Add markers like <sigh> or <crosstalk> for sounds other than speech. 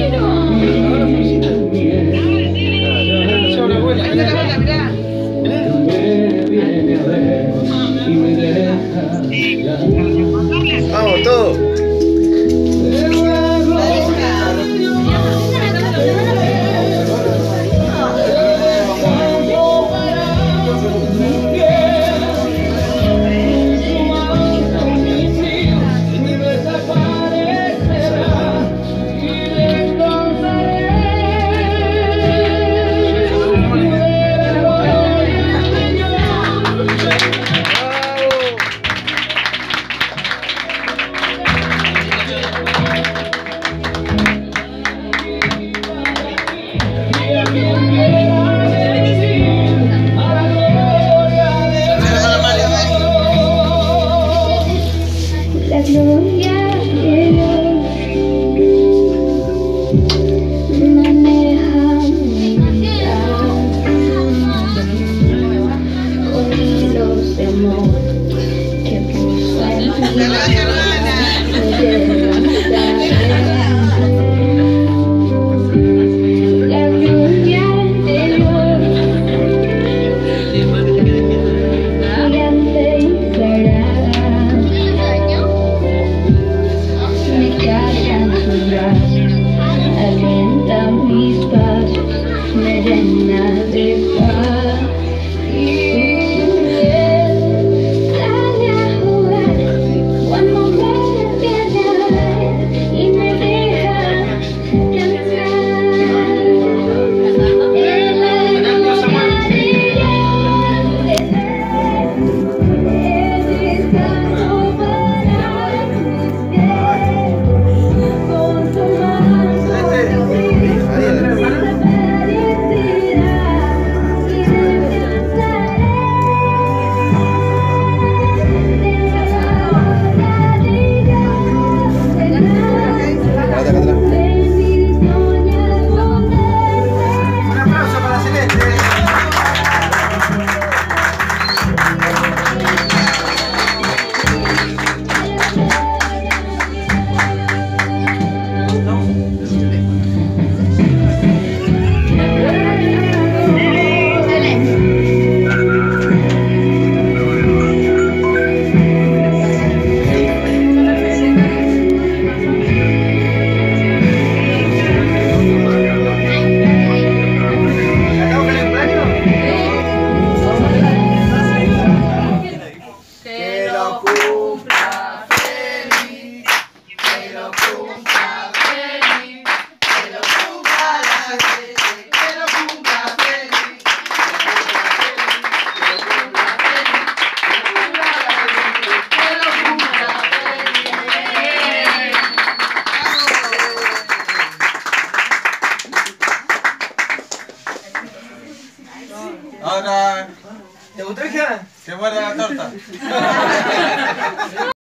Agarra. Te amo, que puse Ahora. ¿Te gustó, hija? Que muera la torta. <laughs>